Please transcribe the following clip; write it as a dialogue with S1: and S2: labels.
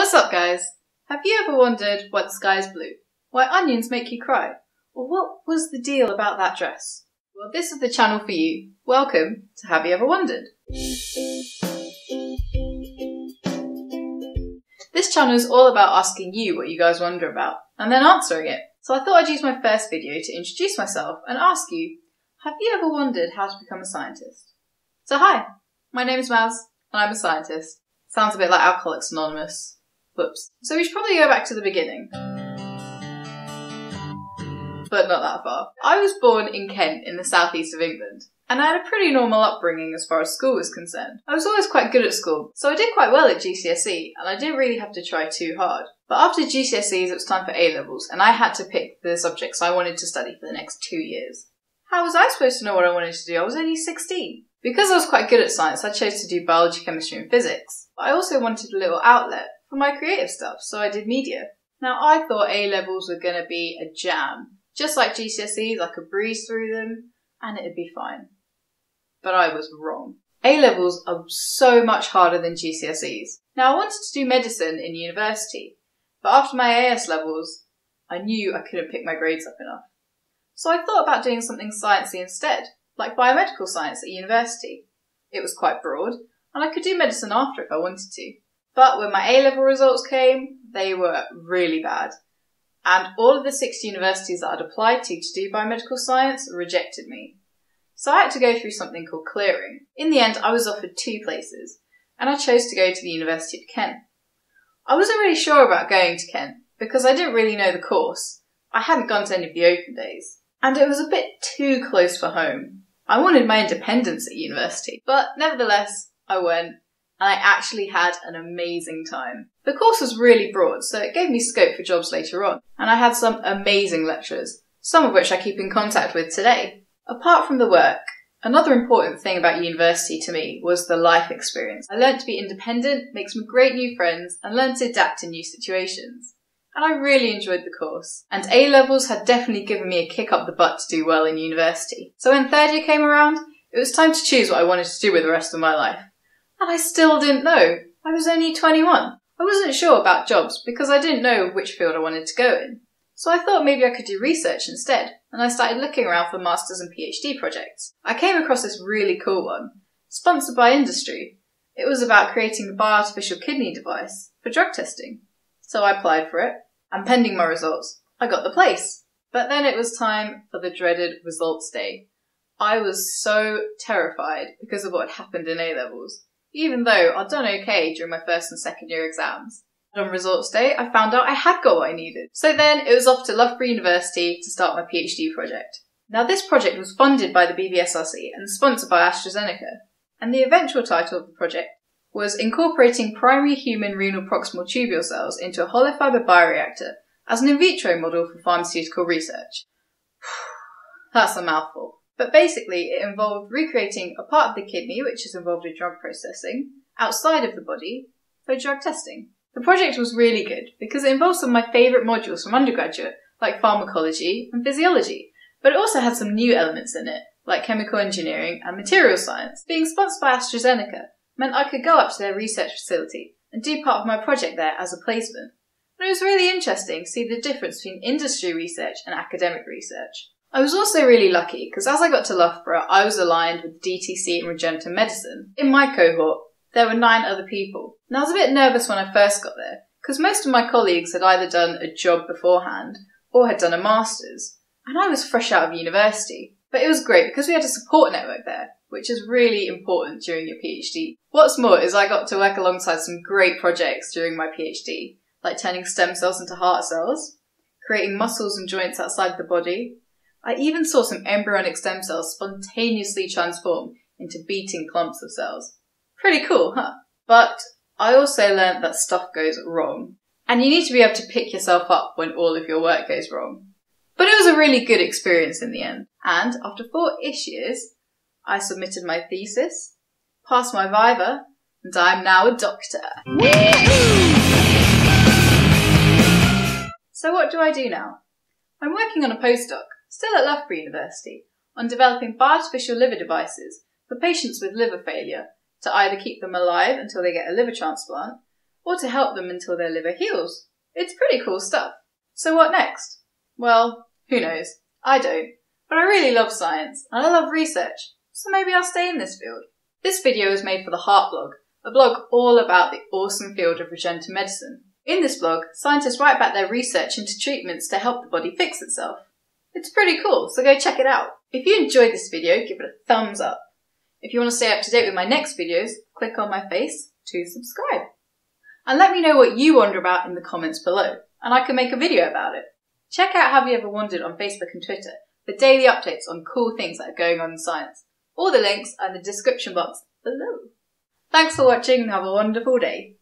S1: What's up, guys? Have you ever wondered why the sky is blue? Why onions make you cry? Or what was the deal about that dress? Well, this is the channel for you. Welcome to Have You Ever Wondered? This channel is all about asking you what you guys wonder about and then answering it. So I thought I'd use my first video to introduce myself and ask you, have you ever wondered how to become a scientist? So hi, my name is Maz and I'm a scientist. Sounds a bit like Alcoholics Anonymous. Whoops. So we should probably go back to the beginning. But not that far. I was born in Kent in the southeast of England. And I had a pretty normal upbringing as far as school was concerned. I was always quite good at school, so I did quite well at GCSE, and I didn't really have to try too hard. But after GCSEs, it was time for A levels, and I had to pick the subjects I wanted to study for the next two years. How was I supposed to know what I wanted to do? I was only 16. Because I was quite good at science, I chose to do biology, chemistry, and physics. But I also wanted a little outlet for my creative stuff, so I did media. Now, I thought A levels were going to be a jam. Just like GCSEs, I could breeze through them, and it'd be fine. But I was wrong. A levels are so much harder than GCSEs. Now, I wanted to do medicine in university, but after my AS levels, I knew I couldn't pick my grades up enough. So I thought about doing something sciencey instead, like biomedical science at university. It was quite broad, and I could do medicine after if I wanted to. But when my A level results came, they were really bad. And all of the six universities that I'd applied to to do biomedical science rejected me. So I had to go through something called clearing. In the end, I was offered two places, and I chose to go to the University of Kent. I wasn't really sure about going to Kent because I didn't really know the course. I hadn't gone to any of the open days, and it was a bit too close for home. I wanted my independence at university, but nevertheless, I went and I actually had an amazing time. The course was really broad, so it gave me scope for jobs later on, and I had some amazing lecturers, some of which I keep in contact with today. Apart from the work, another important thing about university to me was the life experience. I learned to be independent, make some great new friends, and learn to adapt to new situations. And I really enjoyed the course. And A levels had definitely given me a kick up the butt to do well in university. So when third year came around, it was time to choose what I wanted to do with the rest of my life. And I still didn't know. I was only 21. I wasn't sure about jobs because I didn't know which field I wanted to go in. So I thought maybe I could do research instead, and I started looking around for masters and PhD projects. I came across this really cool one, sponsored by industry. It was about creating a bioartificial kidney device for drug testing. So I applied for it, and pending my results, I got the place. But then it was time for the dreaded results day. I was so terrified because of what happened in A levels even though I'd done okay during my first and second year exams. On results day, I found out I had got what I needed. So then it was off to Loughborough University to start my PhD project. Now this project was funded by the BBSRC and sponsored by AstraZeneca, and the eventual title of the project was Incorporating Primary Human Renal Proximal Tubule Cells into a Hollow Fibre Bioreactor as an in vitro model for pharmaceutical research. That's a mouthful. But basically, it involved recreating a part of the kidney which is involved in drug processing outside of the body for drug testing. The project was really good because it involved some of my favourite modules from undergraduate, like pharmacology and physiology, but it also had some new elements in it, like chemical engineering and material science. Being sponsored by AstraZeneca meant I could go up to their research facility and do part of my project there as a placement. It was really interesting to see the difference between industry research and academic research. I was also really lucky because as I got to Loughborough, I was aligned with DTC and regenerative medicine. In my cohort, there were nine other people. And I was a bit nervous when I first got there because most of my colleagues had either done a job beforehand or had done a master's. And I was fresh out of university. But it was great because we had a support network there, which is really important during your PhD. What's more is I got to work alongside some great projects during my PhD, like turning stem cells into heart cells, creating muscles and joints outside the body, I even saw some embryonic stem cells spontaneously transform into beating clumps of cells. Pretty cool, huh? But I also learned that stuff goes wrong. And you need to be able to pick yourself up when all of your work goes wrong. But it was a really good experience in the end. And after four ish years, I submitted my thesis, passed my Viva, and I'm now a doctor. So what do I do now? I'm working on a postdoc still at Loughborough University, on developing artificial liver devices for patients with liver failure to either keep them alive until they get a liver transplant or to help them until their liver heals. It's pretty cool stuff. So what next? Well, who knows? I don't. But I really love science, and I love research, so maybe I'll stay in this field. This video was made for the Heart blog, a blog all about the awesome field of regenerative medicine. In this blog, scientists write about their research into treatments to help the body fix itself. It's pretty cool, so go check it out. If you enjoyed this video, give it a thumbs up. If you want to stay up to date with my next videos, click on my face to subscribe. And let me know what you wonder about in the comments below, and I can make a video about it. Check out Have You Ever Wondered on Facebook and Twitter for daily updates on cool things that are going on in science. All the links are in the description box below. Thanks for watching and have a wonderful day.